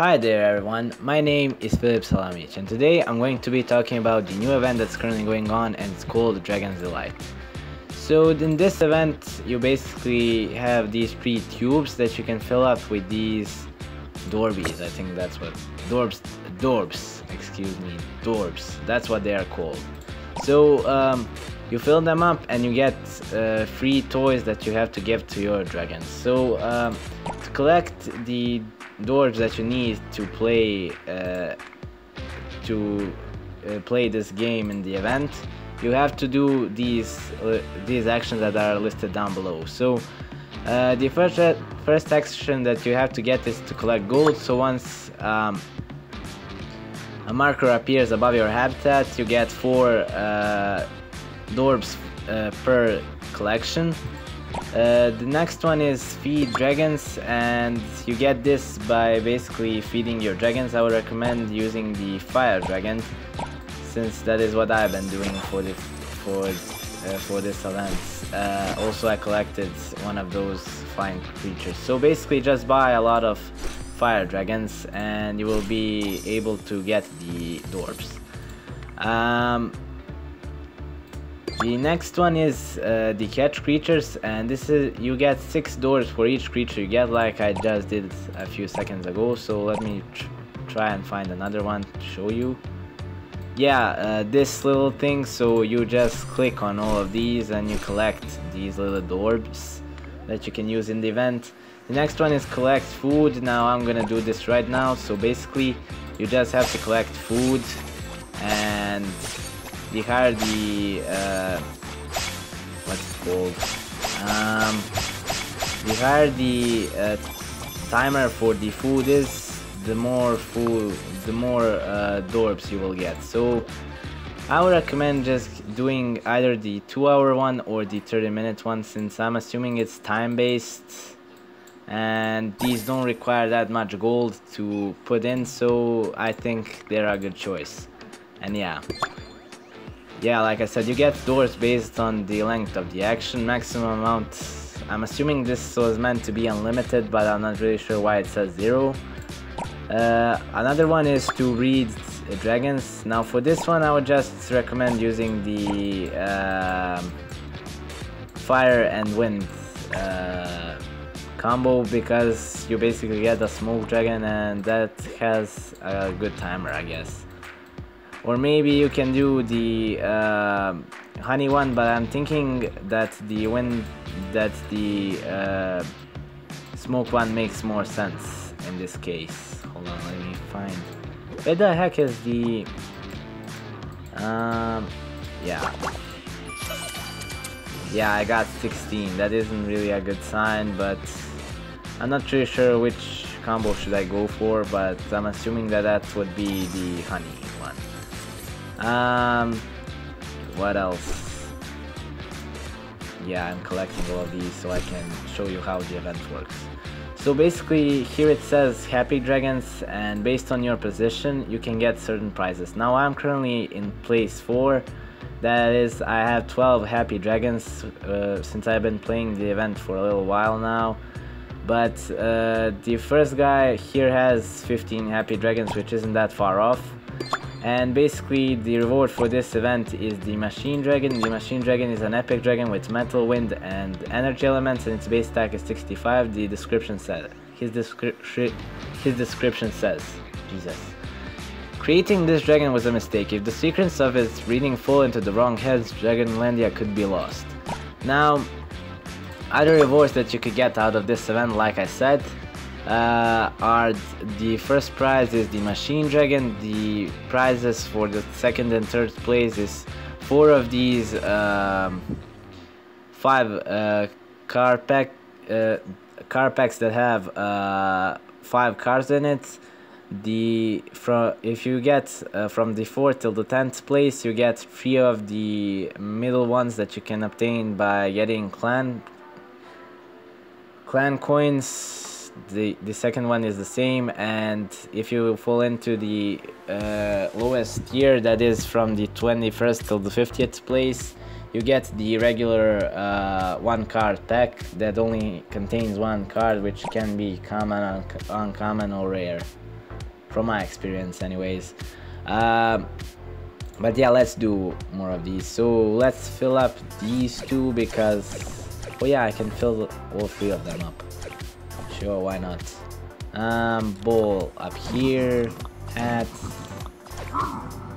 Hi there everyone, my name is Filip Salamić and today I'm going to be talking about the new event that's currently going on and it's called Dragon's Delight. So in this event you basically have these three tubes that you can fill up with these Dorbies, I think that's what, Dorbs, Dorbs, excuse me, Dorbs, that's what they are called. So um, you fill them up and you get uh, free toys that you have to give to your dragons. So um, to collect the Dorbs that you need to play uh, to uh, play this game in the event, you have to do these uh, these actions that are listed down below. So uh, the first first action that you have to get is to collect gold. So once um, a marker appears above your habitat, you get four uh, Dorbs uh, per collection. Uh, the next one is feed dragons and you get this by basically feeding your dragons. I would recommend using the fire dragon since that is what I've been doing for this for uh, for this event. Uh, also I collected one of those flying creatures. So basically just buy a lot of fire dragons and you will be able to get the Dorbs. Um, the next one is uh, the catch creatures and this is you get six Dorbs for each creature. You get like I just did a few seconds ago so let me tr try and find another one to show you. Yeah uh, this little thing so you just click on all of these and you collect these little Dorbs that you can use in the event. The next one is collect food. Now I'm gonna do this right now. So basically you just have to collect food and the higher the uh, called um, the higher the uh, timer for the food is the more food the more uh, dorbs you will get. So I would recommend just doing either the 2 hour one or the 30 minute one since I'm assuming it's time based and these don't require that much gold to put in so I think they're a good choice. And yeah yeah, like I said, you get Dorbs based on the length of the action, maximum amount. I'm assuming this was meant to be unlimited, but I'm not really sure why it says zero. Uh, another one is to read dragons. Now for this one, I would just recommend using the uh, fire and wind uh, combo because you basically get a smoke dragon and that has a good timer, I guess or maybe you can do the uh, honey one but I'm thinking that the when that the uh, smoke one makes more sense in this case. Hold on let me find. Where the heck is the um yeah. Yeah I got 16 that isn't really a good sign but I'm not really sure which combo should I go for but I'm assuming that that would be the honey. one um, what else? Yeah, I'm collecting all of these so I can show you how the event works. So basically, here it says Happy Dragons, and based on your position, you can get certain prizes. Now I'm currently in place 4, that is, I have 12 Happy Dragons, uh, since I've been playing the event for a little while now. But uh, the first guy here has 15 Happy Dragons, which isn't that far off and basically the reward for this event is the machine dragon. The machine dragon is an epic dragon with metal wind and energy elements and its base attack is 65 the description said his, descri his description says jesus. Creating this dragon was a mistake. If the secrets of its breeding fall into the wrong hands dragonlandia could be lost. Now other rewards that you could get out of this event like i said uh, are the first prize is the machine dragon. The prizes for the second and third place is four of these um, five uh, car pack uh, car packs that have uh, five cars in it. The from if you get uh, from the fourth till the tenth place you get three of the middle ones that you can obtain by getting clan clan coins the the second one is the same and if you fall into the uh, lowest tier that is from the 21st till the 50th place you get the regular uh, one card pack that only contains one card which can be common uncommon or rare from my experience anyways. Um, but yeah, let's do more of these. So let's fill up these two because, oh yeah, I can fill all three of them up. Sure, why not? Um, ball up here, hat,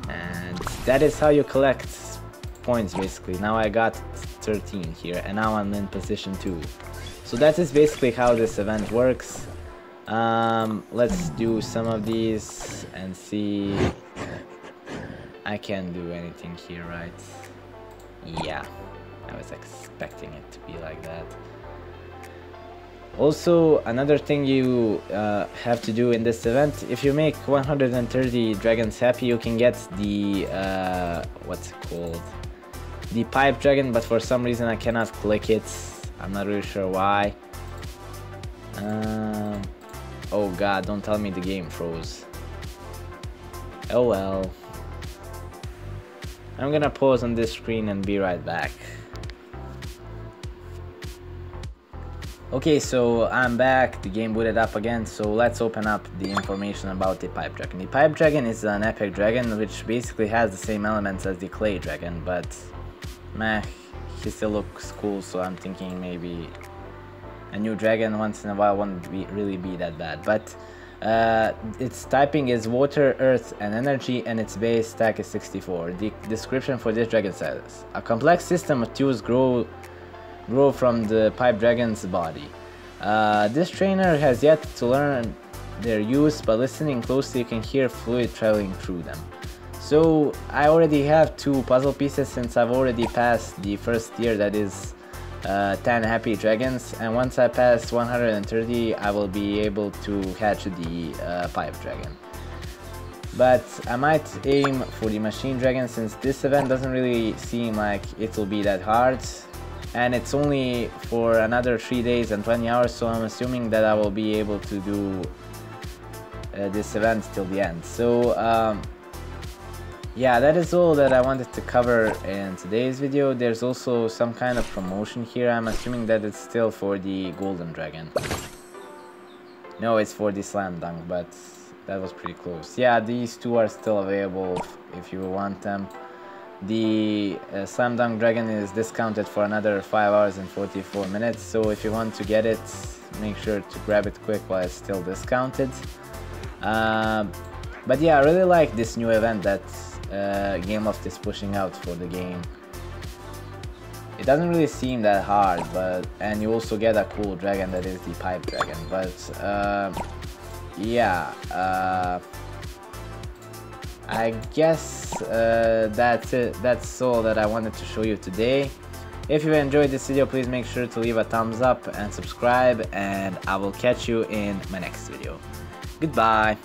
and that is how you collect points basically. Now I got 13 here and now I'm in position 2. So that is basically how this event works. Um, let's do some of these and see. I can't do anything here, right? Yeah, I was expecting it to be like that. Also, another thing you uh, have to do in this event, if you make 130 dragons happy, you can get the, uh, what's it called? The pipe dragon, but for some reason I cannot click it. I'm not really sure why. Um, oh god, don't tell me the game froze. Oh well. I'm gonna pause on this screen and be right back. Okay, so I'm back, the game booted up again, so let's open up the information about the Pipe Dragon. The Pipe Dragon is an epic dragon which basically has the same elements as the Clay Dragon, but meh, he still looks cool, so I'm thinking maybe a new dragon once in a while won't be, really be that bad. But uh, its typing is water, earth, and energy, and its base stack is 64. The description for this dragon says, A complex system of tools grow grow from the pipe dragon's body. Uh, this trainer has yet to learn their use, but listening closely you can hear fluid traveling through them. So I already have two puzzle pieces since I've already passed the first tier that is uh, 10 happy dragons and once I pass 130 I will be able to catch the uh, pipe dragon. But I might aim for the machine dragon since this event doesn't really seem like it will be that hard and it's only for another 3 days and 20 hours so I'm assuming that I will be able to do uh, this event till the end. So um, yeah, that is all that I wanted to cover in today's video. There's also some kind of promotion here. I'm assuming that it's still for the Golden Dragon. No, it's for the Slam Dunk, but that was pretty close. Yeah, these two are still available if you want them. The uh, Slam Dunk Dragon is discounted for another 5 hours and 44 minutes, so if you want to get it, make sure to grab it quick while it's still discounted. Uh, but yeah, I really like this new event that uh, is pushing out for the game. It doesn't really seem that hard, but and you also get a cool dragon that is the Pipe Dragon, but uh, yeah. I guess uh, that's it. That's all that I wanted to show you today. If you enjoyed this video, please make sure to leave a thumbs up and subscribe, and I will catch you in my next video. Goodbye.